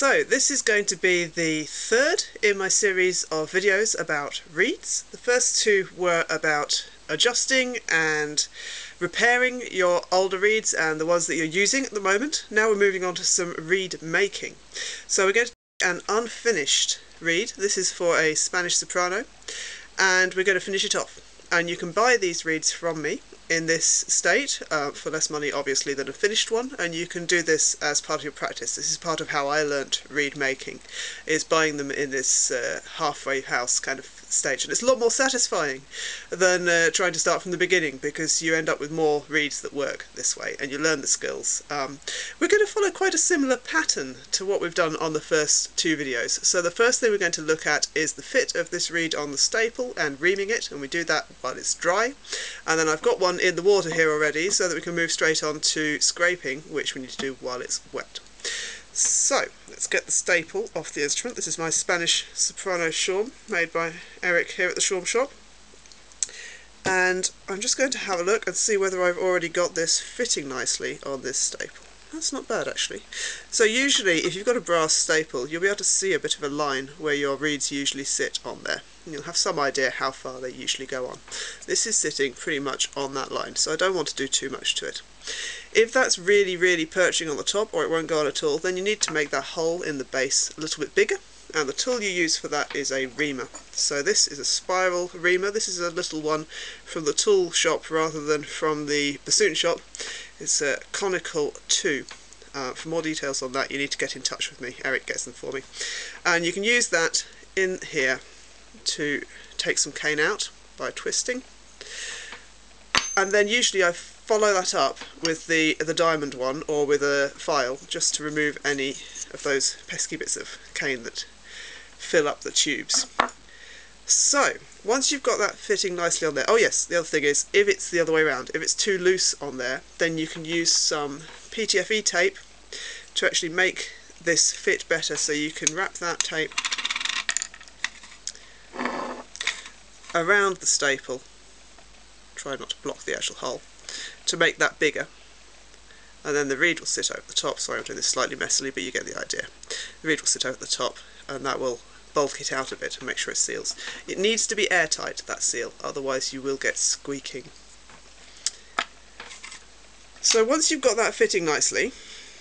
So this is going to be the third in my series of videos about reeds. The first two were about adjusting and repairing your older reeds and the ones that you're using at the moment. Now we're moving on to some reed making. So we're going to an unfinished reed. This is for a Spanish soprano and we're going to finish it off. And you can buy these reeds from me in this state uh, for less money obviously than a finished one and you can do this as part of your practice. This is part of how I learnt reed making is buying them in this uh, halfway house kind of stage and it's a lot more satisfying than uh, trying to start from the beginning because you end up with more reeds that work this way and you learn the skills. Um, we're going to follow quite a similar pattern to what we've done on the first two videos. So the first thing we're going to look at is the fit of this reed on the staple and reaming it and we do that while it's dry and then I've got one in the water here already so that we can move straight on to scraping, which we need to do while it's wet. So, let's get the staple off the instrument. This is my Spanish soprano shawm, made by Eric here at the Shawm Shop. And I'm just going to have a look and see whether I've already got this fitting nicely on this staple. That's not bad actually. So usually if you've got a brass staple you'll be able to see a bit of a line where your reeds usually sit on there and you'll have some idea how far they usually go on. This is sitting pretty much on that line so I don't want to do too much to it. If that's really really perching on the top or it won't go on at all then you need to make that hole in the base a little bit bigger and the tool you use for that is a reamer. So this is a spiral reamer. This is a little one from the tool shop rather than from the bassoon shop. It's a Conical 2. Uh, for more details on that you need to get in touch with me. Eric gets them for me. And you can use that in here to take some cane out by twisting. And then usually I follow that up with the the diamond one or with a file just to remove any of those pesky bits of cane that fill up the tubes. So, once you've got that fitting nicely on there, oh yes, the other thing is, if it's the other way around, if it's too loose on there, then you can use some PTFE tape to actually make this fit better. So you can wrap that tape around the staple, try not to block the actual hole, to make that bigger. And then the reed will sit over the top, sorry I'm doing this slightly messily, but you get the idea. The reed will sit over the top, and that will bulk it out a bit and make sure it seals. It needs to be airtight, that seal, otherwise you will get squeaking. So once you've got that fitting nicely,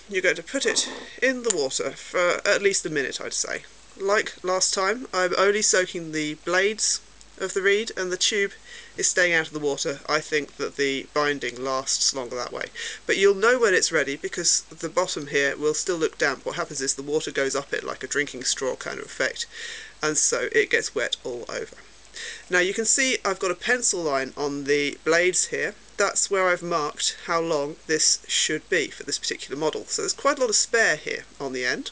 you're going to put it in the water for at least a minute, I'd say. Like last time, I'm only soaking the blades of the reed and the tube is staying out of the water, I think that the binding lasts longer that way. But you'll know when it's ready because the bottom here will still look damp. What happens is the water goes up it like a drinking straw kind of effect and so it gets wet all over. Now you can see I've got a pencil line on the blades here. That's where I've marked how long this should be for this particular model. So there's quite a lot of spare here on the end.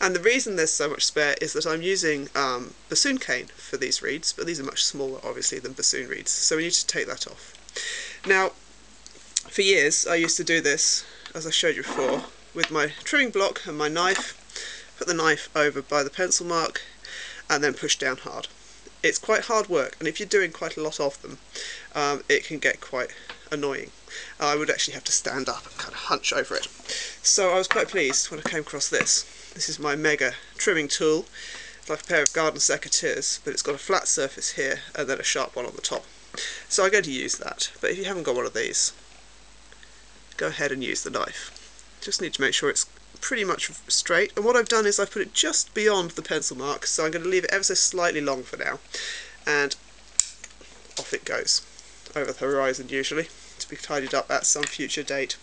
And the reason there's so much spare is that I'm using um, bassoon cane for these reeds, but these are much smaller obviously than bassoon reeds, so we need to take that off. Now, for years I used to do this, as I showed you before, with my trimming block and my knife, put the knife over by the pencil mark, and then push down hard. It's quite hard work, and if you're doing quite a lot of them, um, it can get quite annoying. I would actually have to stand up and kind of hunch over it. So I was quite pleased when I came across this. This is my Mega trimming tool. It's like a pair of garden secateurs, but it's got a flat surface here and then a sharp one on the top. So I'm going to use that, but if you haven't got one of these, go ahead and use the knife. Just need to make sure it's pretty much straight, and what I've done is I've put it just beyond the pencil mark, so I'm going to leave it ever so slightly long for now, and off it goes, over the horizon usually, to be tidied up at some future date.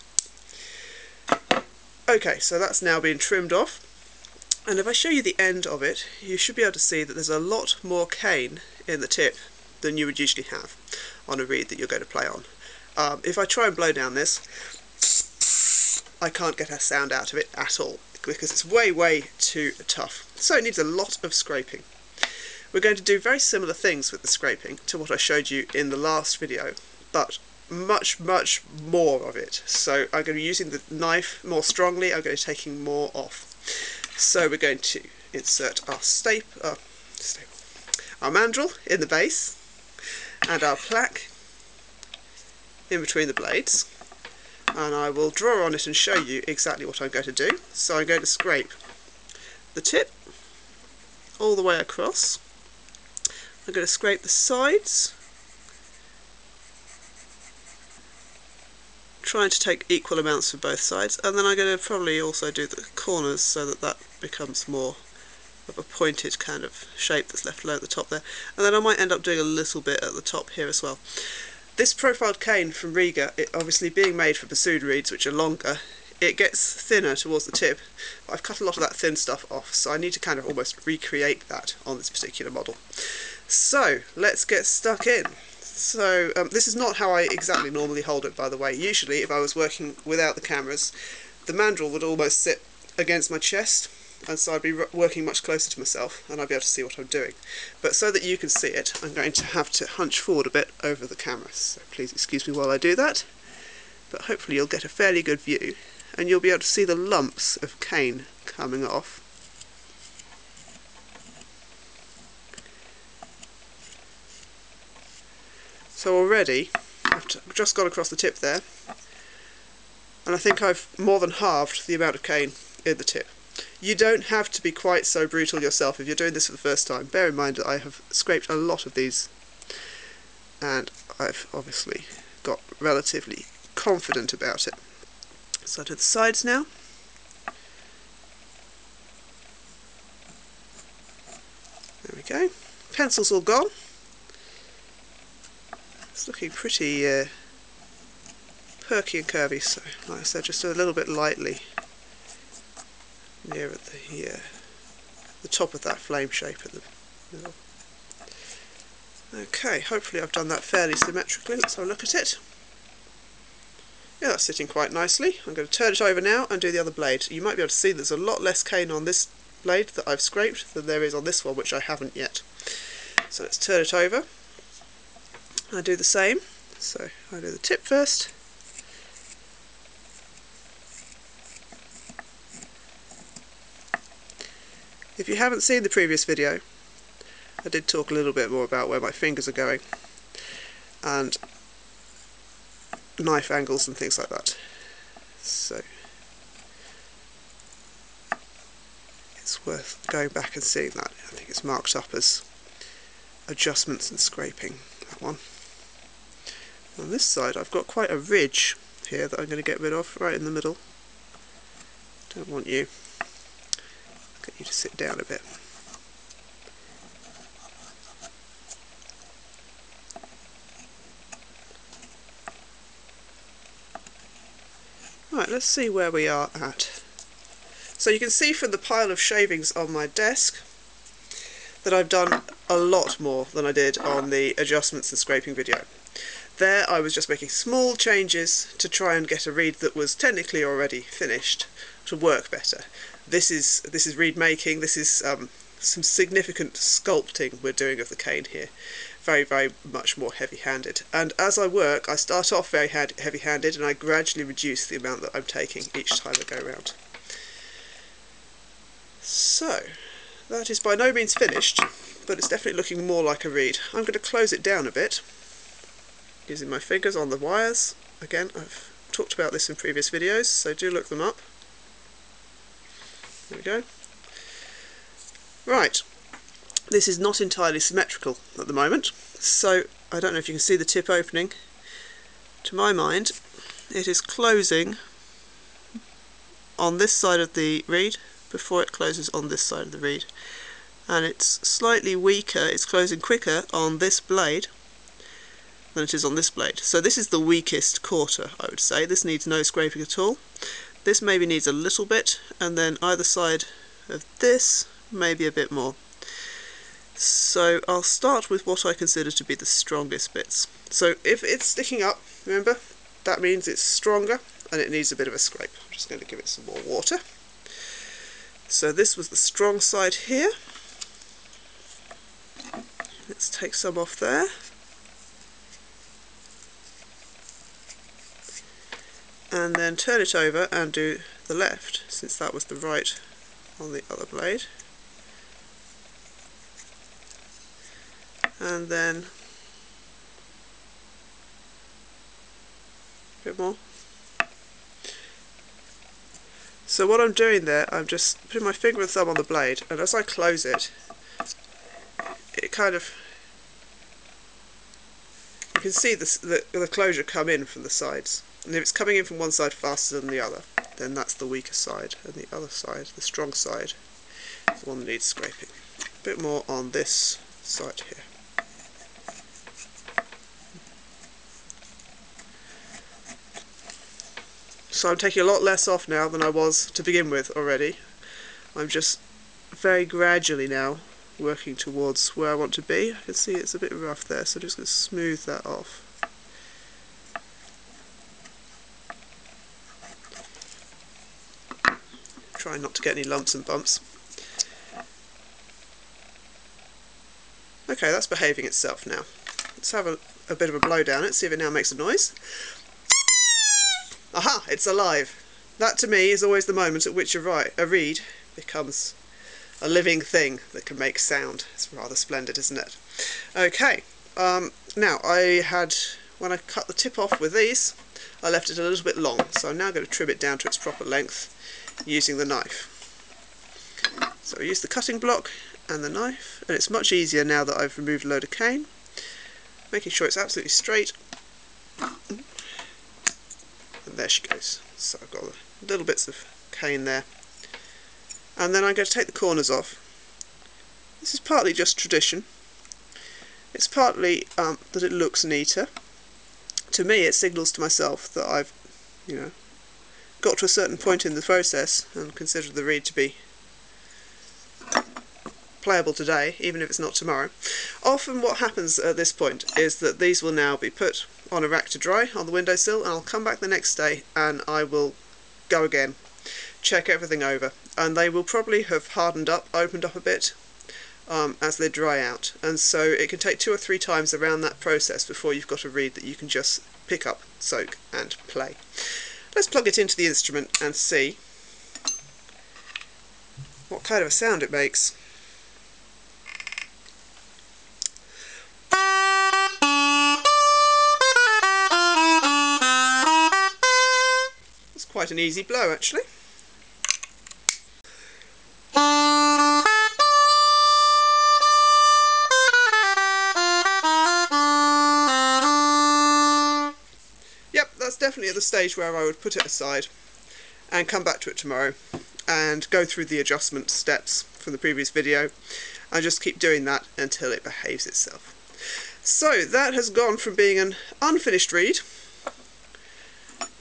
Okay, so that's now been trimmed off, and if I show you the end of it, you should be able to see that there's a lot more cane in the tip than you would usually have on a reed that you're going to play on. Um, if I try and blow down this, I can't get a sound out of it at all because it's way, way too tough. So it needs a lot of scraping. We're going to do very similar things with the scraping to what I showed you in the last video, but much, much more of it. So I'm going to be using the knife more strongly, I'm going to be taking more off. So we're going to insert our staple, uh, staple, our mandrel in the base and our plaque in between the blades and I will draw on it and show you exactly what I'm going to do. So I'm going to scrape the tip all the way across. I'm going to scrape the sides, trying to take equal amounts for both sides, and then I'm going to probably also do the corners so that that becomes more of a pointed kind of shape that's left low at the top there. And then I might end up doing a little bit at the top here as well. This profiled cane from Riga, it obviously being made for bassoon reeds, which are longer, it gets thinner towards the tip. I've cut a lot of that thin stuff off, so I need to kind of almost recreate that on this particular model. So, let's get stuck in. So, um, this is not how I exactly normally hold it, by the way. Usually, if I was working without the cameras, the mandrel would almost sit against my chest, and so I'd be working much closer to myself, and I'd be able to see what I'm doing. But so that you can see it, I'm going to have to hunch forward a bit over the camera, so please excuse me while I do that. But hopefully you'll get a fairly good view and you'll be able to see the lumps of cane coming off. So already, I've just gone across the tip there, and I think I've more than halved the amount of cane in the tip. You don't have to be quite so brutal yourself if you're doing this for the first time. Bear in mind that I have scraped a lot of these, and I've obviously got relatively confident about it. So to the sides now. There we go. Pencil's all gone. It's looking pretty uh, perky and curvy, so like I said, just a little bit lightly near at the, uh, the top of that flame shape at the middle. Okay, hopefully I've done that fairly symmetrically. Let's have a look at it. Yeah, that's sitting quite nicely. I'm going to turn it over now and do the other blade. You might be able to see there's a lot less cane on this blade that I've scraped than there is on this one, which I haven't yet. So let's turn it over. I do the same. So I do the tip first. If you haven't seen the previous video, I did talk a little bit more about where my fingers are going. And knife angles and things like that. So it's worth going back and seeing that. I think it's marked up as adjustments and scraping, that one. On this side I've got quite a ridge here that I'm going to get rid of, right in the middle. Don't want you. Get you to sit down a bit. Right, let's see where we are at. So you can see from the pile of shavings on my desk that I've done a lot more than I did on the adjustments and scraping video. There I was just making small changes to try and get a reed that was technically already finished to work better. This is this is reed making, this is um, some significant sculpting we're doing of the cane here very, very much more heavy-handed. And as I work, I start off very heavy-handed and I gradually reduce the amount that I'm taking each time I go around. So, that is by no means finished, but it's definitely looking more like a reed. I'm going to close it down a bit, using my fingers on the wires. Again, I've talked about this in previous videos, so do look them up. There we go. Right, this is not entirely symmetrical at the moment, so I don't know if you can see the tip opening. To my mind, it is closing on this side of the reed before it closes on this side of the reed. And it's slightly weaker, it's closing quicker on this blade than it is on this blade. So this is the weakest quarter, I would say. This needs no scraping at all. This maybe needs a little bit, and then either side of this, maybe a bit more. So I'll start with what I consider to be the strongest bits. So if it's sticking up, remember, that means it's stronger and it needs a bit of a scrape. I'm just going to give it some more water. So this was the strong side here. Let's take some off there. And then turn it over and do the left, since that was the right on the other blade. and then a bit more So what I'm doing there, I'm just putting my finger and thumb on the blade, and as I close it, it kind of you can see this, the, the closure come in from the sides. And if it's coming in from one side faster than the other, then that's the weaker side. And the other side, the strong side, is the one that needs scraping. A bit more on this side here. So I'm taking a lot less off now than I was to begin with already. I'm just very gradually now working towards where I want to be. I can see it's a bit rough there, so I'm just going to smooth that off. Try not to get any lumps and bumps. Okay, that's behaving itself now. Let's have a, a bit of a blow down it, see if it now makes a noise. Aha, it's alive. That to me is always the moment at which a, a reed becomes a living thing that can make sound. It's rather splendid, isn't it? Okay, um, now I had, when I cut the tip off with these, I left it a little bit long, so I'm now going to trim it down to its proper length using the knife. So I use the cutting block and the knife, and it's much easier now that I've removed a load of cane, making sure it's absolutely straight. And there she goes. So I've got little bits of cane there and then I'm going to take the corners off. This is partly just tradition. It's partly um, that it looks neater. To me it signals to myself that I've, you know, got to a certain point in the process and consider the reed to be playable today, even if it's not tomorrow. Often what happens at this point is that these will now be put on a rack to dry on the windowsill and I'll come back the next day and I will go again check everything over and they will probably have hardened up, opened up a bit um, as they dry out and so it can take two or three times around that process before you've got a reed that you can just pick up, soak and play. Let's plug it into the instrument and see what kind of a sound it makes. It's quite an easy blow actually. Stage where I would put it aside and come back to it tomorrow and go through the adjustment steps from the previous video and just keep doing that until it behaves itself. So that has gone from being an unfinished reed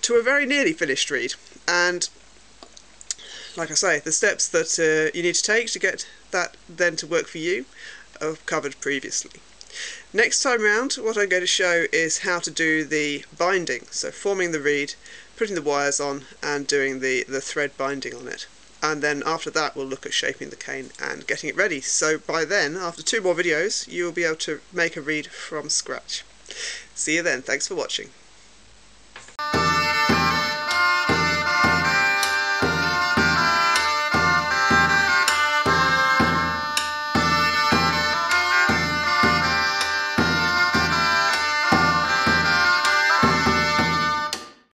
to a very nearly finished reed and like I say the steps that uh, you need to take to get that then to work for you are covered previously. Next time round what I'm going to show is how to do the binding, so forming the reed, putting the wires on and doing the, the thread binding on it. And then after that we'll look at shaping the cane and getting it ready. So by then, after two more videos, you will be able to make a reed from scratch. See you then, thanks for watching.